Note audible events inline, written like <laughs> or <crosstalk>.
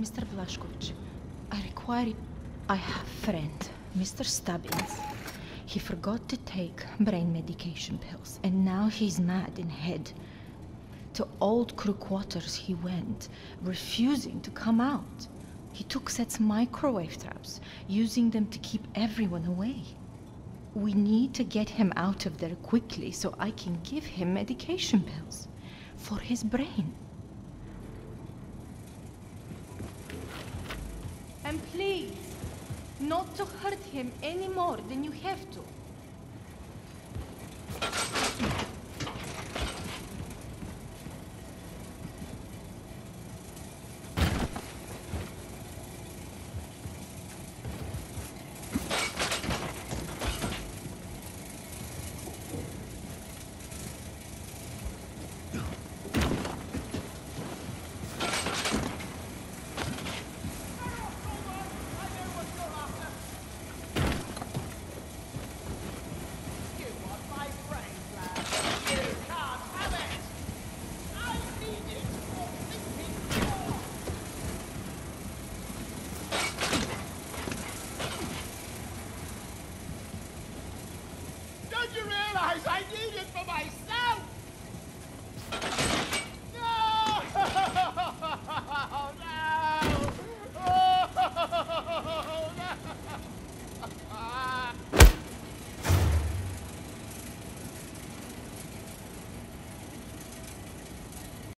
Mr. Blazkowicz, I require... I have friend, Mr. Stubbins. He forgot to take brain medication pills, and now he's mad in head. To old crew quarters he went, refusing to come out. He took Set's microwave traps, using them to keep everyone away. We need to get him out of there quickly so I can give him medication pills for his brain. And please, not to hurt him any more than you have to. Don't you realize I need it for myself? No! <laughs> no!